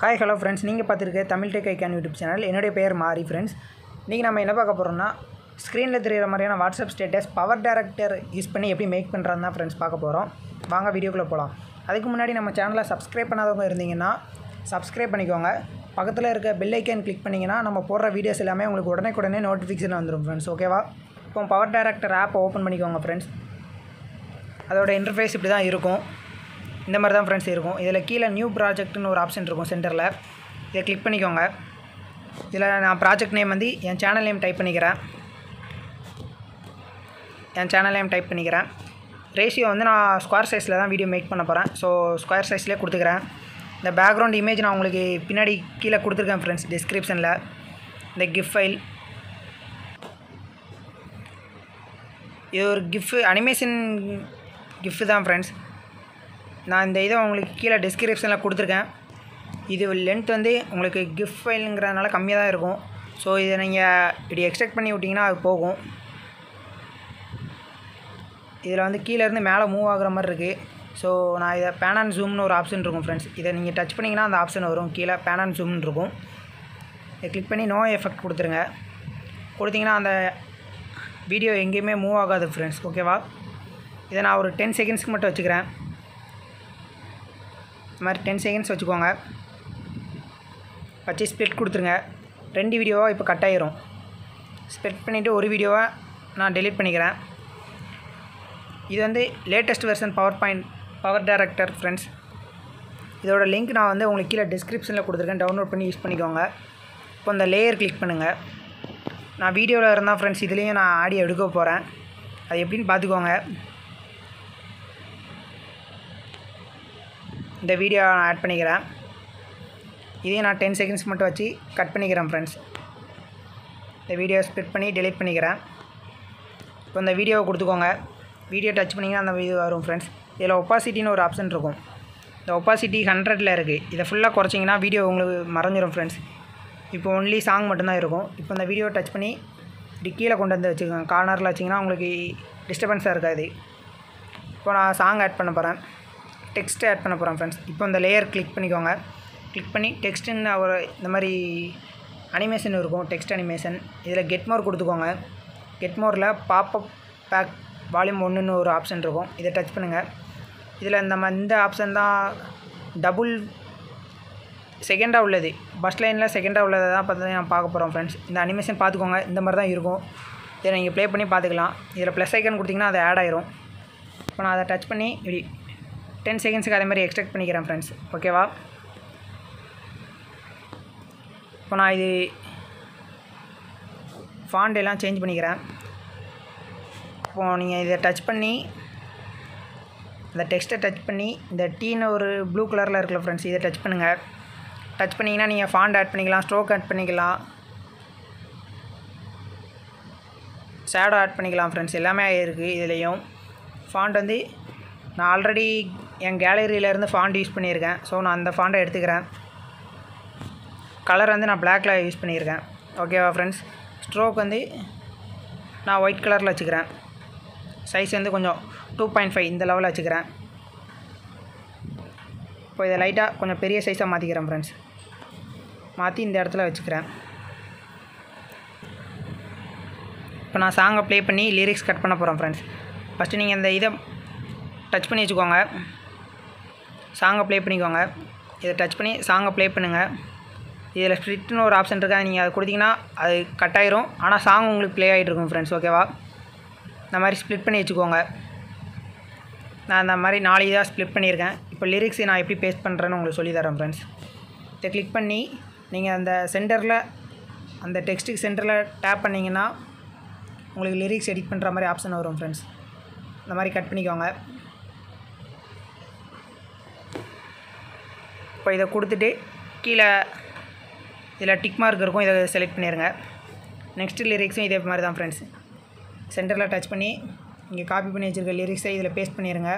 Hi hello friends நீங்கள் பார்த்துருக்க Tamil tech icon YouTube channel என்னுடைய பெயர் மாரி ஃப்ரெண்ட்ஸ் இன்றைக்கி நம்ம என்ன பார்க்க போகிறோம்னா ஸ்க்ரீனில் தெரிகிற மாதிரியான WhatsApp status power director use பண்ணி எப்படி மேக் பண்ணுறான்னு தான் ஃப்ரெண்ட்ஸ் பார்க்க போகிறோம் வாங்க வீடியோக்குள்ளே போகலாம் அதுக்கு முன்னாடி நம்ம சேனலை சப்ஸ்கிரைப் பண்ணாதவங்க இருந்தீங்கன்னா சப்ஸ்கிரைப் பண்ணிக்கோங்க. பக்கத்தில் இருக்க பெல் ஐக்கான் கிளிக் பண்ணிங்கன்னா நம்ம போடுற வீடியோஸ் எல்லாமே உங்களுக்கு உடனே உடனே நோட்டிஃபிகேஷன் வந்துடும் ஃப்ரெண்ட்ஸ் ஓகேவா இப்போ பவர் டேரக்டர் ஆப் ஓப்பன் பண்ணிக்கோங்க ஃப்ரெண்ட்ஸ் அதோட இன்டர்ஃபேஸ் இப்படி தான் இருக்கும். இந்த மாதிரி தான் ஃப்ரெண்ட்ஸ் இருக்கும். இதில் கீழே நியூ ப்ராஜெக்ட்னு ஒரு ஆப்ஷன் இருக்கும் சென்டரில் இதை கிளிக் பண்ணிக்கோங்க. இதில் நான் ப்ராஜெக்ட் நேம் வந்து என் சேனல் நேம் டைப் பண்ணிக்கிறேன். என் சேனல் நேம் டைப் பண்ணிக்கிறேன். ரேஷியோ வந்து நான் ஸ்கொயர் சைஸில் தான் வீடியோ மேக் பண்ண போகிறேன் ஸோ ஸ்கொயர் சைஸ்லேயே கொடுத்துக்கிறேன். இந்த பேக்ரவுண்ட் இமேஜ் நான் உங்களுக்கு பின்னாடி கீழே கொடுத்துருக்கேன் ஃப்ரெண்ட்ஸ் டிஸ்கிரிப்ஷனில் இந்த கிஃப்ட் ஃபைல் இது ஒரு கிஃப்ட் அனிமேஷன் கிஃப்ட் தான் ஃப்ரெண்ட்ஸ் நான் இந்த இதை உங்களுக்கு கீழே டிஸ்கிரிப்ஷனில் கொடுத்துருக்கேன். இது லென்த் வந்து உங்களுக்கு கிஃப்ட் ஃபைலுங்கிறதுனால கம்மியாக தான் இருக்கும். ஸோ இதை நீங்கள் இப்படி எக்ஸ்ட்ராக்ட் பண்ணி விட்டிங்கன்னா அது போகும். இதில் வந்து கீழேருந்து மேலே மூவ் ஆகுற மாதிரி இருக்குது ஸோ நான் இதை பேன் அண்ட் ஜூம்னு ஒரு ஆப்ஷன் இருக்கும் ஃப்ரெண்ட்ஸ் இதை நீங்கள் டச் பண்ணிங்கன்னா அந்த ஆப்ஷன் வரும். கீழே பேன் அண்ட் ஜூம்னு இருக்கும். இதை கிளிக் பண்ணி நோ எஃபெக்ட் கொடுத்துருங்க. கொடுத்தீங்கன்னா அந்த வீடியோ எங்கேயுமே மூவ் ஆகாது ஃப்ரெண்ட்ஸ் ஓகேவா இதை நான் ஒரு டென் செகண்ட்ஸ்க்கு மட்டும் வச்சுக்கிறேன். இந்த மாதிரி டென் செகண்ட்ஸ் வச்சுக்கோங்க. வச்சு ஸ்ப்ளிட் கொடுத்துருங்க. ரெண்டு வீடியோவாக இப்போ கட் ஆகிரும் ஸ்ப்ளிட் பண்ணிவிட்டு ஒரு வீடியோவாக நான் டெலீட் பண்ணிக்கிறேன். இது வந்து latest version power point power director friends இதோட லிங்க் நான் வந்து உங்களுக்கு கீழே டிஸ்கிரிப்ஷனில் கொடுத்துருக்கேன். டவுன்லோட் பண்ணி யூஸ் பண்ணிக்கோங்க. இப்போ இந்த லேயர் கிளிக் பண்ணுங்கள் நான் வீடியோவில் இருந்தால் ஃப்ரெண்ட்ஸ் இதுலேயும் நான் ஆடியோ எடுக்க போகிறேன் அது எப்படின்னு பார்த்துக்கோங்க. இந்த வீடியோ நான் ஆட் பண்ணிக்கிறேன். இதையும் நான் டென் செகண்ட்ஸ் மட்டும் வச்சு கட் பண்ணிக்கிறேன் ஃப்ரெண்ட்ஸ் இந்த வீடியோ ஸ்பிட் பண்ணி டெலீட் பண்ணிக்கிறேன். இப்போ இந்த வீடியோவை கொடுத்துக்கோங்க. வீடியோ டச் பண்ணிங்கன்னா அந்த வீடியோ வரும் ஃப்ரெண்ட்ஸ் இதில் ஒப்பாசிட்டின்னு ஒரு ஆப்ஷன் இருக்கும். இந்த ஒப்பாசிட்டி ஹண்ட்ரடில் இருக்குது இதை ஃபுல்லாக குறைச்சிங்கன்னா வீடியோ உங்களுக்கு மறைஞ்சிரும் ஃப்ரெண்ட்ஸ் இப்போ ஒன்லி சாங் மட்டும்தான் இருக்கும். இப்போ இந்த வீடியோ டச் பண்ணி இப்படி கீழே கொண்டு வந்து வச்சுக்கோங்க. கார்னரில் வச்சிங்கன்னா உங்களுக்கு டிஸ்டர்பன்ஸாக இருக்காது. இப்போ நான் சாங் ஆட் பண்ண போகிறேன் டெக்ஸ்ட் ஆட் பண்ண போகிறோம் ஃப்ரெண்ட்ஸ் இப்போ இந்த லேயர் கிளிக் பண்ணிக்கோங்க. கிளிக் பண்ணி டெக்ஸ்ட்டுன்னு அவர் இந்த மாதிரி அனிமேஷன் இருக்கும் டெக்ஸ்ட் அனிமேஷன் இதில் கெட்மோர் கொடுத்துக்கோங்க. கெட்மோரில் பாப்பப் பேக் வால்யூம் ஒன்றுன்னு ஒரு ஆப்ஷன் இருக்கும். இதை டச் பண்ணுங்கள் இதில் நம்ம இந்த ஆப்ஷன் தான் டபுள் செகண்டாக உள்ளது. பஸ் லைனில் செகண்டாக உள்ளதை தான் பார்த்து நான் பார்க்க போகிறோம் ஃப்ரெண்ட்ஸ் இந்த அனிமேஷன் பார்த்துக்கோங்க. இந்த மாதிரி தான் இருக்கும். இதை நீங்கள் ப்ளே பண்ணி பார்த்துக்கலாம். இதில் ப்ளஸ் ஐக்கன் கொடுத்திங்கன்னா அது ஆட் ஆயிரும். இப்போ நான் அதை டச் பண்ணி இப்படி டென் செகண்ட்ஸுக்கு அதே மாதிரி எக்ஸ்ட்ராக்ட் பண்ணிக்கிறேன் ஃப்ரெண்ட்ஸ் ஓகேவா இப்போ நான் இது ஃபாண்ட் எல்லாம் சேஞ்ச் பண்ணிக்கிறேன். இப்போது நீங்கள் இதை டச் பண்ணி இந்த டெக்ஸ்ட்டை டச் பண்ணி இந்த டீன்னு ஒரு ப்ளூ கலரில் இருக்குல்ல ஃப்ரெண்ட்ஸ் இதை டச் பண்ணுங்கள் டச் பண்ணிங்கன்னா நீங்கள் ஃபாண்ட் ஆட் பண்ணிக்கலாம் ஸ்ட்ரோக் ஆட் பண்ணிக்கலாம். ஷேடோ ஆட் பண்ணிக்கலாம் ஃப்ரெண்ட்ஸ் எல்லாமே இருக்குது இதுலேயும். ஃபாண்ட் வந்து நான் ஆல்ரெடி என் கேலரியிலேருந்து ஃபாண்ட் யூஸ் பண்ணியிருக்கேன். ஸோ நான் அந்த ஃபாண்டை எடுத்துக்கிறேன். கலர் வந்து நான் பிளாக்கில் யூஸ் பண்ணியிருக்கேன். ஓகேவா ஃப்ரெண்ட்ஸ் ஸ்ட்ரோக் வந்து நான் ஒயிட் கலரில் வச்சுக்கிறேன். சைஸ் வந்து கொஞ்சம் டூ பாயிண்ட் ஃபைவ் இந்த லெவலில் வச்சுக்கிறேன். இப்போ இதை லைட்டாக கொஞ்சம் பெரிய சைஸாக மாற்றிக்கிறேன் ஃப்ரெண்ட்ஸ் மாற்றி இந்த இடத்துல வச்சுக்கிறேன். இப்போ நான் சாங்கை ப்ளே பண்ணி லிரிக்ஸ் கட் பண்ண போகிறேன் ஃப்ரெண்ட்ஸ் ஃபஸ்ட்டு நீங்கள் இந்த இதை டச் பண்ணி வச்சுக்கோங்க. சாங்கை ப்ளே பண்ணிக்கோங்க. இதை டச் பண்ணி சாங்கை ப்ளே பண்ணுங்கள் இதில் ஸ்ப்ளிட்னு ஒரு ஆப்ஷன் இருக்கா நீங்கள் அதை கொடுத்தீங்கன்னா அது கட் ஆயிரும். ஆனால் சாங் உங்களுக்கு ப்ளே ஆகிட்டு இருக்கும் ஃப்ரெண்ட்ஸ் ஓகேவா இந்த மாதிரி ஸ்ப்ளிட் பண்ணி வச்சுக்கோங்க. நான் அந்த மாதிரி நாலு இதாக ஸ்ப்ளிட் பண்ணியிருக்கேன். இப்போ லிரிக்ஸ் நான் எப்படி பேஸ்ட் பண்ணுறேன்னு உங்களுக்கு சொல்லித்தரேன் ஃப்ரெண்ட்ஸ் இதை கிளிக் பண்ணி நீங்கள் அந்த சென்டரில் அந்த டெக்ஸ்ட்டுக்கு சென்டரில் டேப் பண்ணிங்கன்னா உங்களுக்கு லிரிக்ஸ் எடிட் பண்ணுற மாதிரி ஆப்ஷன் வரும் ஃப்ரெண்ட்ஸ் இந்த மாதிரி கட் பண்ணிக்கோங்க. இப்போ இதை கொடுத்துட்டு கீழே இதில் டிக் மார்க் இருக்கும் இதை செலக்ட் பண்ணிடுங்க நெக்ஸ்ட் லிரிக்ஸும் இதே மாதிரி தான் ஃப்ரெண்ட்ஸ் சென்டரில் டச் பண்ணி இங்கே காப்பி பண்ணி வச்சுருக்க லிரிக்ஸை இதில் பேஸ்ட் பண்ணிடுங்க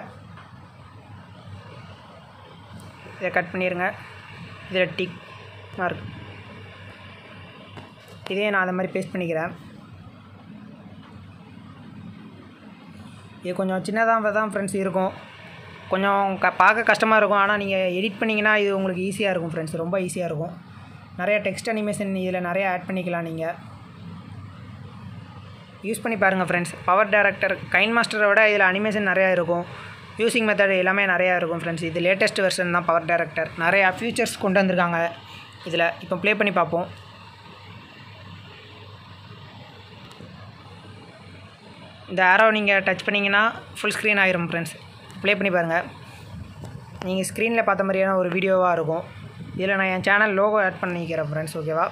இதை கட் பண்ணிடுங்க இதில் டிக் மார்க் இதே நான் அந்த மாதிரி பேஸ்ட் பண்ணிக்கிறேன். இது கொஞ்சம் சின்னதாக தான் ஃப்ரெண்ட்ஸ் இருக்கும். கொஞ்சம் க பார்க்க கஷ்டமாக இருக்கும். ஆனால் நீங்கள் எடிட் பண்ணிங்கன்னா இது உங்களுக்கு ஈஸியாக இருக்கும் ஃப்ரெண்ட்ஸ் ரொம்ப ஈஸியாக இருக்கும். நிறைய டெக்ஸ்ட் அனிமேஷன் இதில் நிறைய ஆட் பண்ணிக்கலாம் நீங்கள் யூஸ் பண்ணி பாருங்கள் ஃப்ரெண்ட்ஸ் பவர் டேரக்டர் கைன் மாஸ்டரை விட இதில் அனிமேஷன் நிறையா இருக்கும். யூசிங் மெத்தட் எல்லாமே நிறையா இருக்கும் ஃப்ரெண்ட்ஸ் இது லேட்டஸ்ட் வெர்ஷன் தான் பவர் டேரக்டர் நிறையா ஃபியூச்சர்ஸ் கொண்டு வந்திருக்காங்க இதில். இப்போ ப்ளே பண்ணி பார்ப்போம். இந்த ஆரோ நீங்கள் டச் பண்ணிங்கன்னா ஃபுல் ஸ்க்ரீன் ஆகிரும் ஃப்ரெண்ட்ஸ் ப்ளே பண்ணி பாருங்கள் நீங்கள் ஸ்க்ரீனில் பார்த்த மாதிரியான ஒரு வீடியோவாக இருக்கும். இதில் நான் என் சேனல் லோகோ ஆட் பண்ணிக்கிறேன் ஃப்ரெண்ட்ஸ் ஓகேவா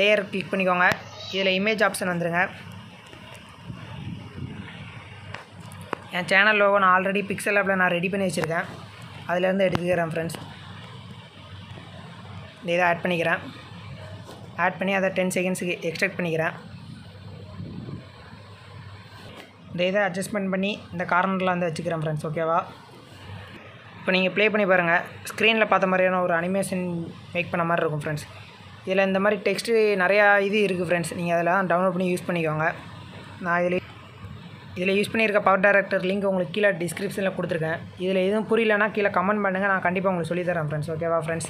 லேயர் கிளிக் பண்ணிக்கோங்க. இதில் இமேஜ் ஆப்ஷன் வந்துடுங்க என் சேனல் லோகோ நான் ஆல்ரெடி பிக்சல் ஆப்பில் நான் ரெடி பண்ணி வச்சுருக்கேன். அதுலேருந்து எடுத்துக்கிறேன் ஃப்ரெண்ட்ஸ் இந்த இதை ஆட் பண்ணிக்கிறேன். ஆட் பண்ணி அதை டென் செகண்ட்ஸுக்கு எக்ஸ்ட்ராக்ட் பண்ணிக்கிறேன். இந்த இதை அட்ஜஸ்ட்மெண்ட் பண்ணி இந்த கார்னரில் வந்து வச்சுக்கிறேன் ஃப்ரெண்ட்ஸ் ஓகேவா இப்போ நீங்கள் ப்ளே பண்ணி பாருங்கள் ஸ்க்ரீனில் பார்த்த மாதிரியான ஒரு அனிமேஷன் மேக் பண்ண மாதிரி இருக்கும் ஃப்ரெண்ட்ஸ் இதில் இந்த மாதிரி டெக்ஸ்ட்டு நிறையா இது இருக்குது ஃப்ரெண்ட்ஸ் நீங்கள் அதெல்லாம் டவுன்லோட் பண்ணி யூஸ் பண்ணிக்கோங்க. நான் இதில் இதில் யூஸ் பண்ணியிருக்க பவர் டேரக்டர் லிங்க் உங்களுக்கு கீழே டிஸ்கிரிப்ஷனில் கொடுத்துருக்கேன். இதில் எதுவும் புரியலன்னா கீழே கமெண்ட் பண்ணுங்கள் நான் கண்டிப்பாக உங்களுக்கு சொல்லித்தரேன் ஃப்ரெண்ட்ஸ் ஓகேவா ஃப்ரெண்ட்ஸ்